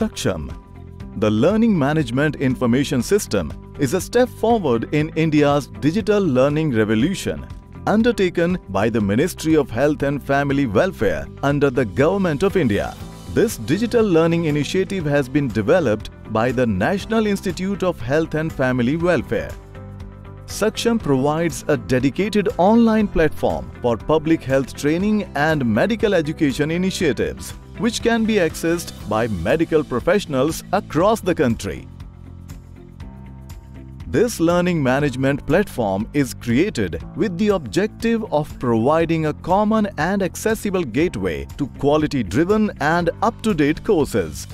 Saksham. The Learning Management Information System is a step forward in India's digital learning revolution undertaken by the Ministry of Health and Family Welfare under the Government of India. This digital learning initiative has been developed by the National Institute of Health and Family Welfare. Saksham provides a dedicated online platform for public health training and medical education initiatives, which can be accessed by medical professionals across the country. This learning management platform is created with the objective of providing a common and accessible gateway to quality-driven and up-to-date courses.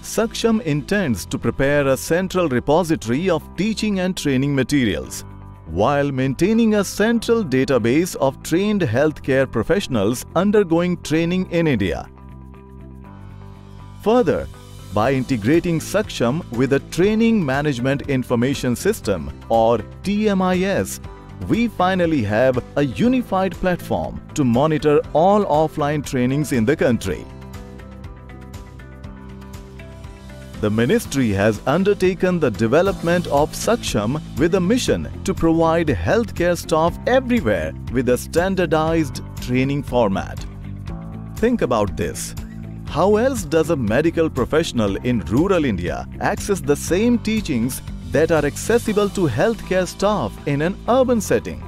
Saksham intends to prepare a central repository of teaching and training materials while maintaining a central database of trained healthcare professionals undergoing training in India. Further, by integrating Saksham with a Training Management Information System or TMIS, we finally have a unified platform to monitor all offline trainings in the country. The ministry has undertaken the development of Saksham with a mission to provide healthcare staff everywhere with a standardized training format. Think about this. How else does a medical professional in rural India access the same teachings that are accessible to healthcare staff in an urban setting?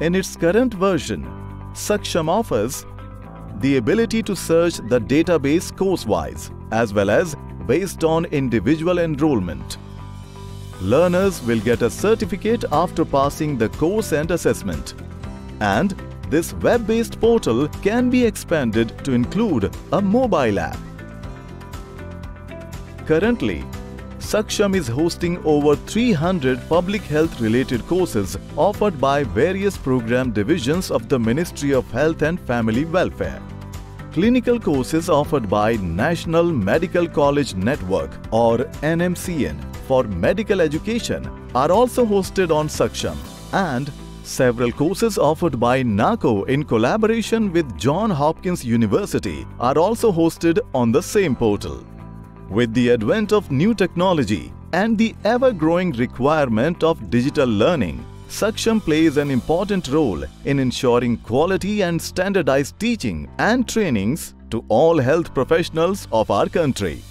In its current version, Saksham offers the ability to search the database course-wise as well as based on individual enrollment. Learners will get a certificate after passing the course and assessment. And this web-based portal can be expanded to include a mobile app. Currently, Saksham is hosting over 300 public health related courses offered by various program divisions of the Ministry of Health and Family Welfare. Clinical courses offered by National Medical College Network or NMCN for medical education are also hosted on Saksham and several courses offered by NACO in collaboration with John Hopkins University are also hosted on the same portal. With the advent of new technology and the ever-growing requirement of digital learning, Saksham plays an important role in ensuring quality and standardized teaching and trainings to all health professionals of our country.